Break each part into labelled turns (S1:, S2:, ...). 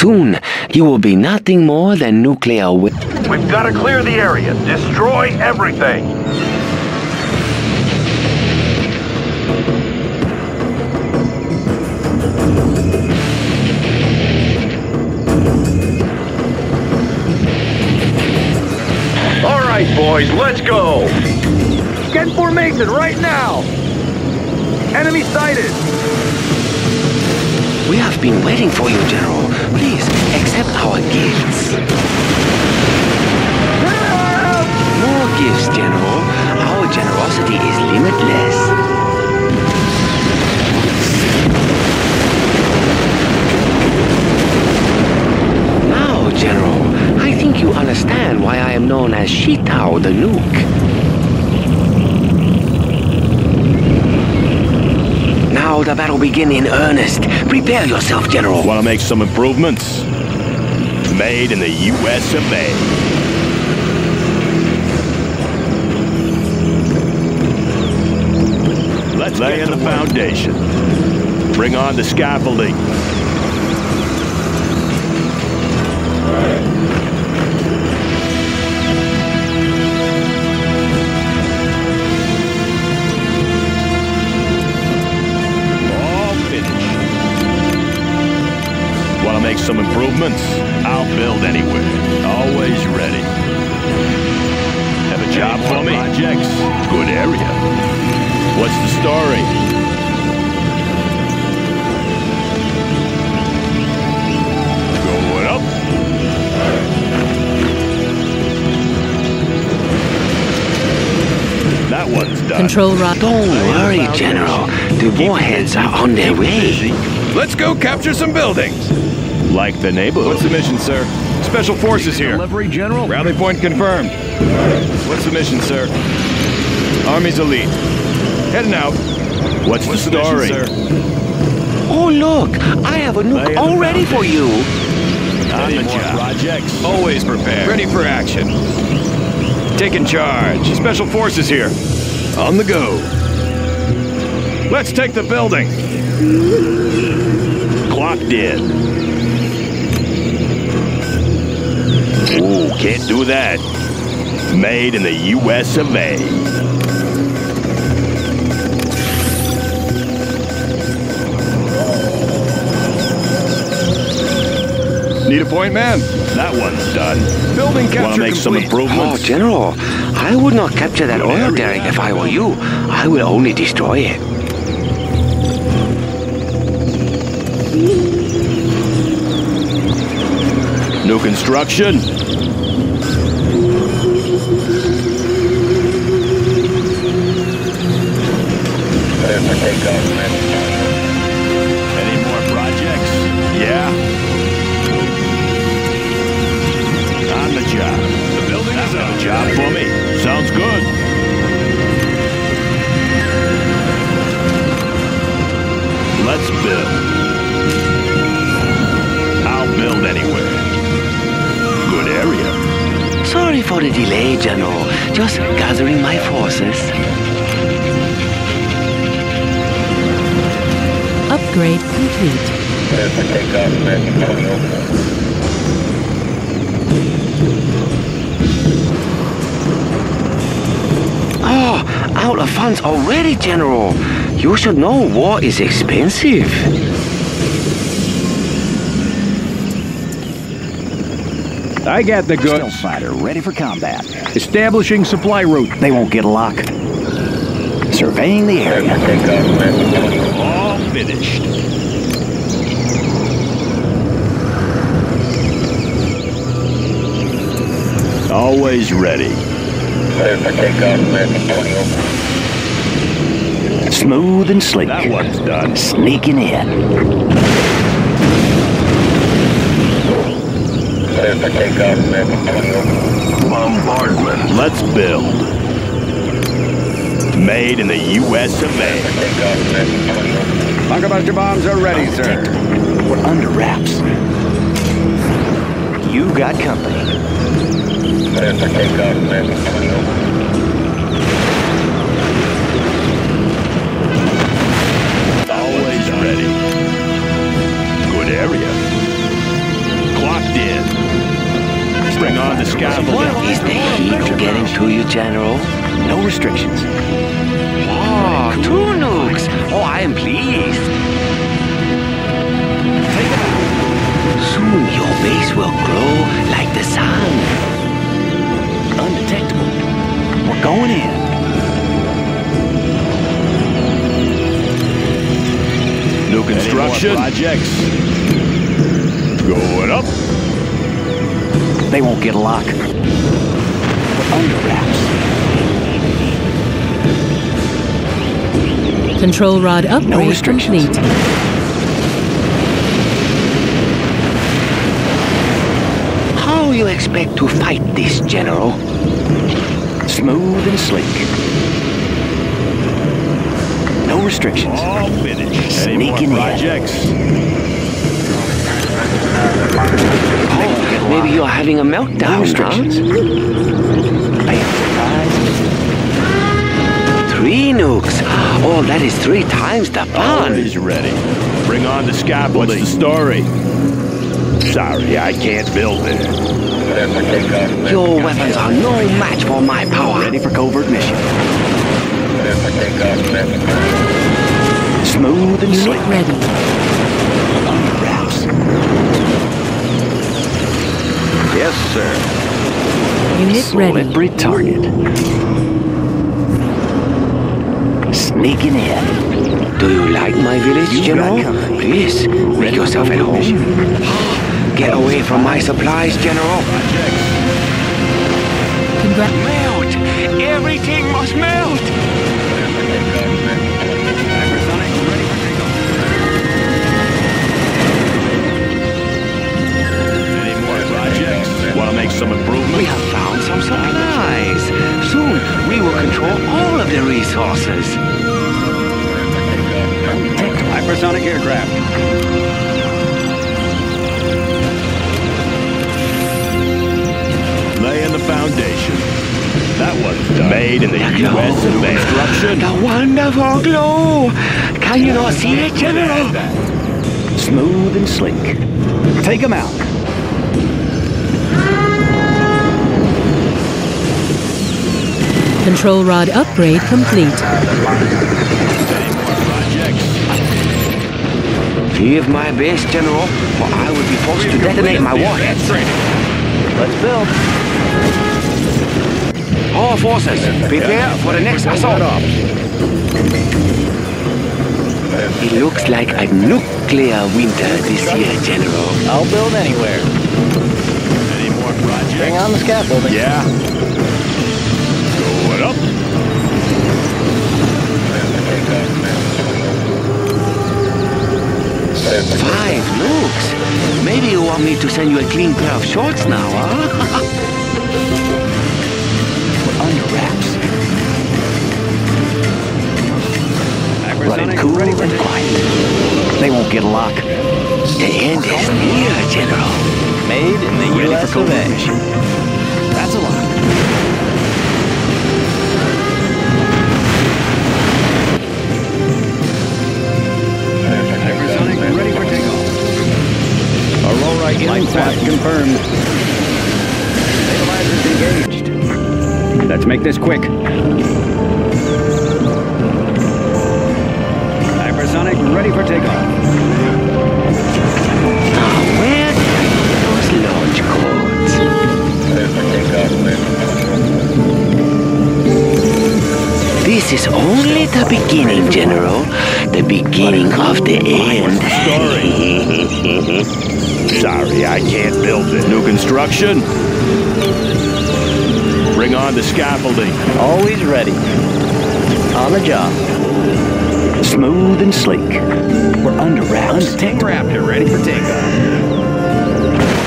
S1: Soon, you will be nothing more than nuclear. We've
S2: got to clear the area. Destroy everything. All right, boys, let's go. Get formation right now. Enemy sighted.
S1: We have been waiting for you, General. Please, accept our gifts. More gifts, General. Our generosity is limitless. Now, General, I think you understand why I am known as Shitao the Nuke. The battle begin in earnest. Prepare yourself, General.
S3: Want to make some improvements? Made in the U.S. of A. Let's lay in the foundation. Bring on the scaffolding. Some improvements, I'll build anywhere. Always ready. Have a job for me? Projects. Good area. What's the story? Going up. That one's done.
S4: Control rod.
S1: Don't worry, General. The warheads are on their way.
S5: Let's go capture some buildings.
S3: Like the neighborhood.
S5: What's the mission, sir? Special Forces here.
S6: Delivery, General.
S5: Rally point confirmed. What's the mission, sir? Army's elite. Heading out.
S3: What's, What's the story?
S5: The mission,
S1: sir? Oh, look! I have a nuke all ready for you.
S3: On the job. Projects.
S5: Always prepared. Ready for action. Taking charge. Special Forces here. On the go. Let's take the building.
S3: Clocked in. Ooh, can't do that. Made in the U.S. of A.
S5: Need a point man?
S3: That one's done.
S5: Building capture
S3: Want to make
S5: complete.
S3: some improvements?
S1: Oh, General, I would not capture that oil derrick if I were you. I will only destroy it.
S3: New construction? Any more projects? Yeah. On the job.
S5: The building
S3: That's
S5: is up.
S3: a job for me. Sounds good. Let's build. Area.
S1: Sorry for the delay, General. Just gathering my forces.
S4: Upgrade complete.
S1: Oh, out of funds already, General. You should know war is expensive.
S6: I got the goods. Stealth fighter ready for combat. Establishing supply route. They won't get a lock. Surveying the area.
S3: All finished. Always ready.
S6: Smooth and slick.
S3: That one's done.
S6: Sneaking in.
S2: Bombardment.
S3: Let's build. Made in the U.S. of A.
S5: Bunkerbuster bombs are ready, oh, sir.
S6: We're under wraps. You got company.
S3: Ready. Good scaffolding.
S1: Is the heat getting to you, General?
S6: No restrictions.
S1: Oh, two nukes. Oh, I am pleased. Soon your base will glow like the sun.
S6: Undetectable. We're going in.
S3: New construction. Projects. Going up.
S6: They won't get a lock. We're under wraps.
S4: Control rod upgrade no
S6: restrictions.
S4: complete.
S1: How you expect to fight this, General?
S6: Smooth and slick. No restrictions.
S3: All finished. Any more
S6: Sneaking in.
S3: projects?
S1: Maybe you're having a meltdown,
S6: restrictions.
S1: huh? Three nukes. Oh, that is three times the fun.
S3: Always ready. Bring on the scaffolding. What's the story? Sorry, I can't build it.
S1: Your weapons are no match for my power.
S6: Ready for covert mission. Smooth and
S4: Unit ready.
S6: Under wraps.
S5: Yes, sir.
S4: Unit ready.
S6: Slippery target. Sneaking in.
S1: Do you like my village,
S6: You
S1: General? Please, make
S6: Ready
S1: yourself at home.
S6: mission.
S1: Get away from my supplies, General.
S4: Congrat.
S1: Melt! Everything must melt! The.
S5: Hypersonic aircraft.
S3: Laying the foundation. That one's. Made in the U.S. of A. Construction.
S1: The wonderful glow! Can you not see it, General?
S6: Smooth and sleek. Take them out.
S4: Control rod upgrade complete.
S3: Any?
S1: Give my best, General, or I will be forced to detonate my warheads.
S6: Let's build.
S1: All forces, prepare for the next assault. It looks like a nuclear winter this year, General.
S6: I'll build anywhere.
S3: Any more projects?
S6: Bring on the scaffolding.
S3: Yeah.
S1: Five looks. Maybe you want me to send you a clean pair of shorts now, huh?
S6: We're under wraps. Running cool
S5: ready
S6: and quiet. They won't get a lock.
S1: the end is near, General.
S6: Made in the Ready for covert mission.
S5: Aurora in confirmed. Stabilizers engaged. Let's make this quick. Hypersonic ready for takeoff.
S1: Where did I get those launch codes? This is only the beginning, General. The beginning of the end.
S3: Sorry, I can't build it. New construction. Bring on the scaffolding.
S6: Always ready. On the job. Smooth and sleek. We're under wraps.
S5: King Raptor ready for takeoff.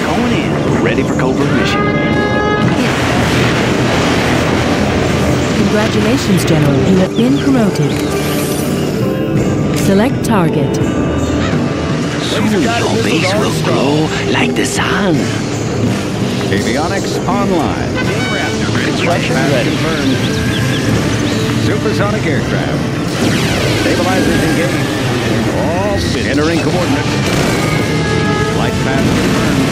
S6: Going in. Ready for covert mission.
S4: Congratulations, General. You have been promoted. Select target.
S1: Soon your base will glow like the sun.
S5: Avionics online.
S6: Construction ready.
S5: Confirmed. Supersonic aircraft. Stabilizers engaged. All finished. Entering coordinates. Flight path confirmed.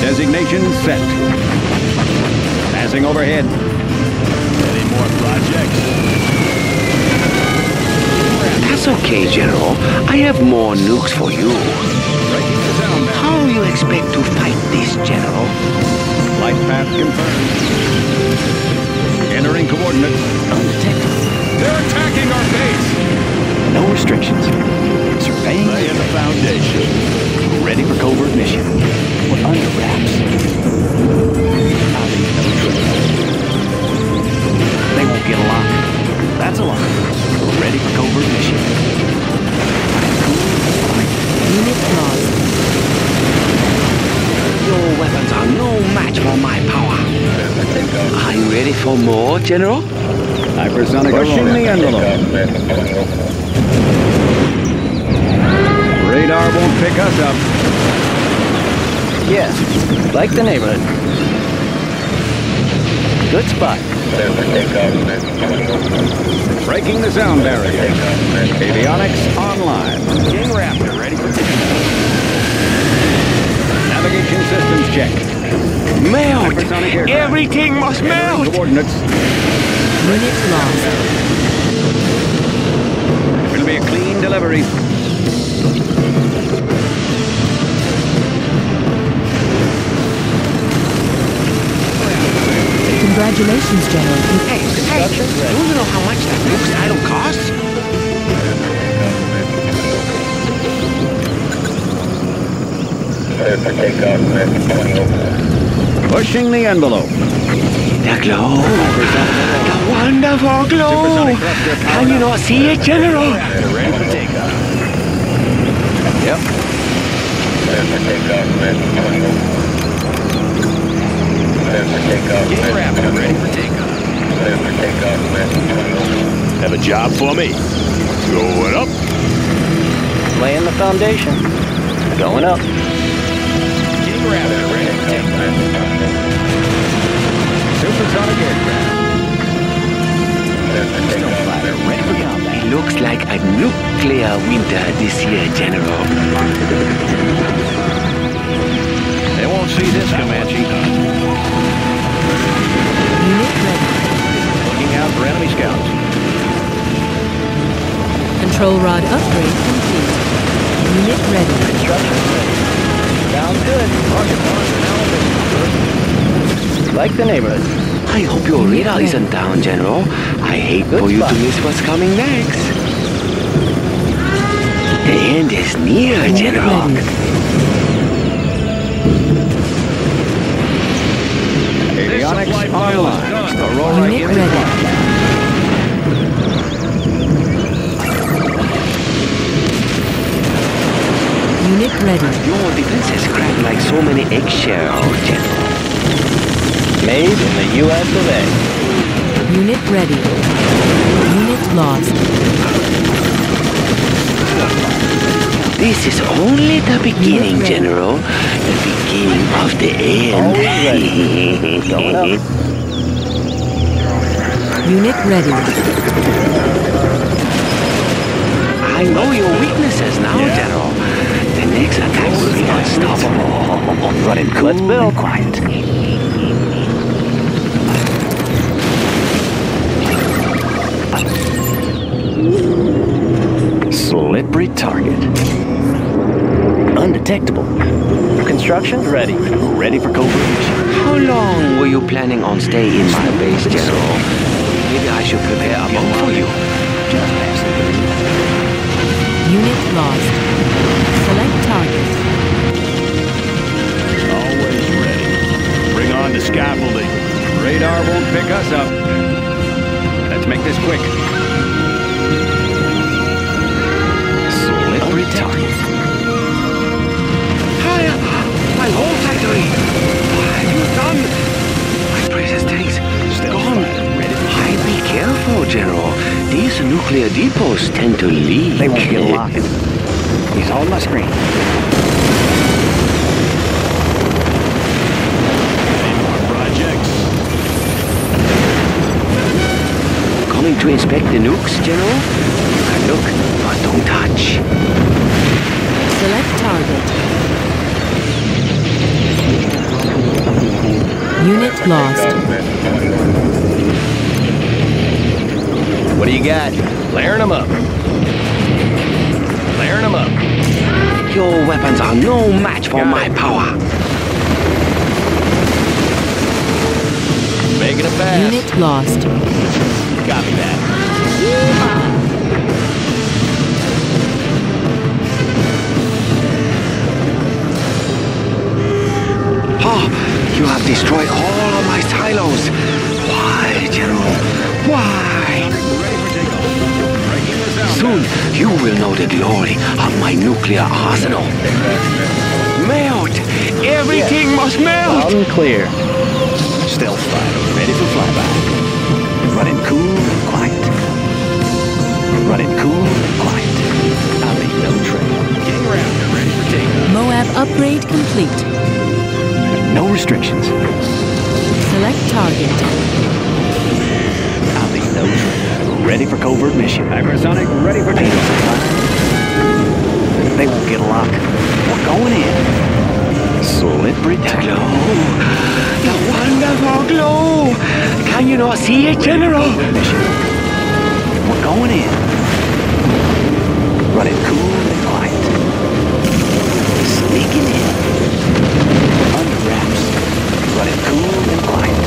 S6: Designation set. Passing overhead.
S3: Any more projects?
S1: That's okay, General. I have more nukes for you. How you expect to fight this, General?
S6: Flight path confirmed. Entering coordinates. Undetected.
S5: They're attacking our base!
S6: No restrictions. Surveying.
S3: Laying the foundation.
S6: Ready for covert mission. We're under wraps.
S1: More, General?
S6: Hypersonic Pushing the envelope. Radar won't pick us up. Yes, like the neighborhood. Good spot. Breaking the sound barrier. Avionics online. King Raptor ready for takeoff. Navigation systems check.
S1: Melt!
S6: Hypersonic aircraft.
S1: Everything must
S6: Entering
S1: melt!
S6: Coordinates.
S4: Unit lost.
S6: Will be a clean delivery.
S4: Congratulations, General. You-
S1: Hey, hey, do you know how much that nuke saddle costs?
S6: Pushing the envelope.
S1: The glow! The wonderful glow! Can you not see it, General?
S6: Ready for takeoff. Yep. King Raptor ready for takeoff.
S3: Have a job for me? Going up.
S6: Laying the foundation. Going up. King Raptor ready for takeoff. Supersonic aircraft. Fighter ready for combat.
S1: It looks like a nuclear winter this year, General.
S6: They won't see this, Comanche.
S4: Unit ready.
S6: Looking out for enemy scouts.
S4: Control rod upgrade complete. Unit ready.
S6: Sounds good. Like the neighborhood.
S1: I hope your radar isn't down, General. I hate for you to miss what's coming next. The end is near,
S4: Unit
S1: General.
S6: Avionics
S5: supply pile is
S6: online. Aurora
S4: Unit ready.
S1: Your defenses crack like so many eggshells, General.
S6: Made in the U.S. of A.
S4: Unit ready. Unit lost.
S1: This is only the beginning. General. The beginning of the end.
S4: Unit ready.
S1: I know your weaknesses now, General. The next attack will be unstoppable.
S6: Running cool Let's build. quiet. Slippery target. Undetectable. Construction ready. Ready for covert mission.
S1: How long were you planning on staying in my base, General? Maybe I should prepare a bunk for you.
S6: Just past the gate.
S4: Unit lost.
S3: Scaffolding.
S6: Radar won't pick us up. Let's make this quick. Slippery target.
S1: Hi, my whole factory. What have you done? My precious tanks gone. I be careful, General. These nuclear depots tend to leak.
S6: They won't get a lock. He's on my screen.
S1: Coming to inspect the nukes, General? You can look, but don't touch.
S4: Select target. Unit lost.
S5: What do you got? Layering them up. Layering them up.
S1: Your weapons are no match for my power.
S5: Making a pass.
S4: Unit lost.
S5: That.
S1: Oh, you have destroyed all of my silos. Why, General? Why? Soon you will know the glory of my nuclear arsenal. Melt! Everything must melt!
S6: Unclear. Stealth fighter, ready for flyby. Running cool and quiet. Running cool and quiet. I leave no trail.
S5: King Raptor ready for takeoff.
S4: MOAB upgrade complete.
S6: No restrictions.
S4: Select target.
S6: I leave no trail. Ready for covert mission. Hypersonic, ready for takeoff. They won't get a lock. We're going in. Slippery
S1: The
S6: tight.
S1: glow! The wonderful glow! Can you not see it, General?
S6: We're going in. Running cool and quiet. Sneaking in. Under wraps. Running cool and quiet.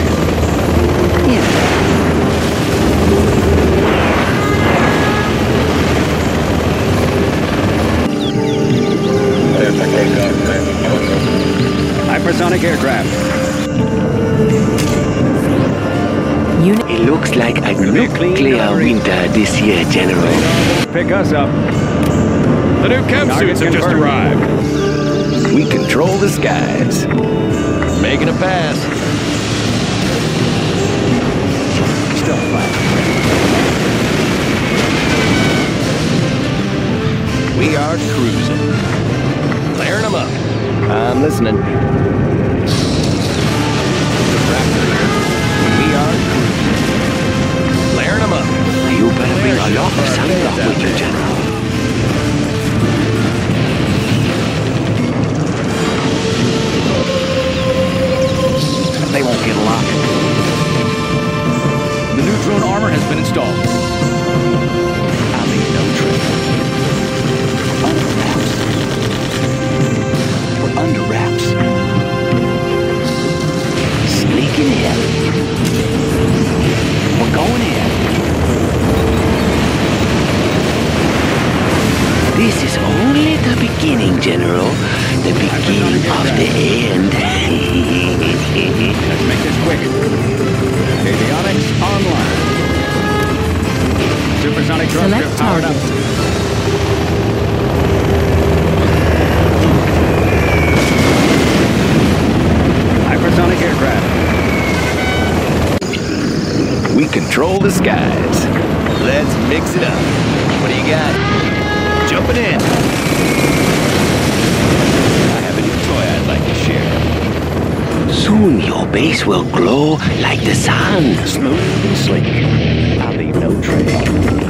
S6: In. Hypersonic aircraft.
S4: Unit
S1: It looks like a
S6: be a
S1: nuclear winter this year, General.
S6: Pick us up.
S5: The new chem suits have just arrived. We control the skies. Making a pass.
S6: Still flat.
S5: We are cruising. Them up. I'm listening. The We are cruising. Layering them up.
S1: You better bring a lot of sunblock with you, General.
S6: Supersonic
S4: select
S6: dropship powered up.
S4: target.
S6: Hypersonic aircraft.
S5: We control the skies. Let's mix it up. What do you got? Jumping in. I have a new toy I'd like to share.
S1: Soon your base will glow like the sun.
S6: Smooth and sleek. I'll leave no trail.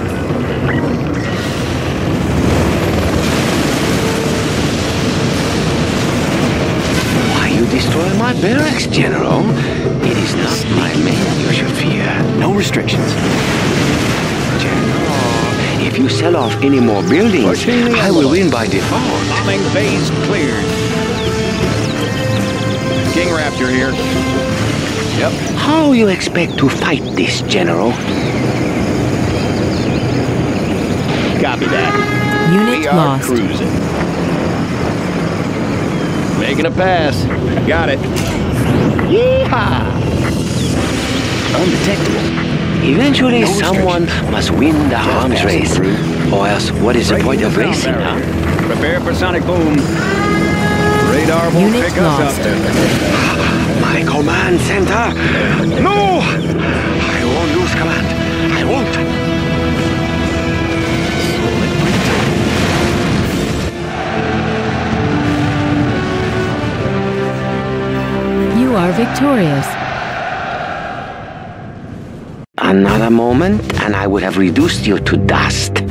S1: Why you destroy my barracks, General? It is not my men you should fear.
S6: No restrictions.
S1: General, if you sell off any more buildings, I will
S6: envelope.
S1: win by default.
S6: Bombing phase cleared.
S5: King Raptor here. Yep.
S1: How you expect to fight this, General?
S5: Copy that.
S4: Unit
S5: We are
S4: lost.
S5: cruising. Making a pass. Got it.
S1: Yeehaw!
S6: Undetectable.
S1: Eventually,
S6: No
S1: someone must win the arms
S6: passing
S1: race. Or else, what is the point of
S6: ground
S1: racing, huh?
S6: Prepare for sonic boom. Radar won't
S4: Unit
S6: pick us up.
S1: My command center! No!
S4: Are victorious.
S1: Another moment, and I would have reduced you to dust.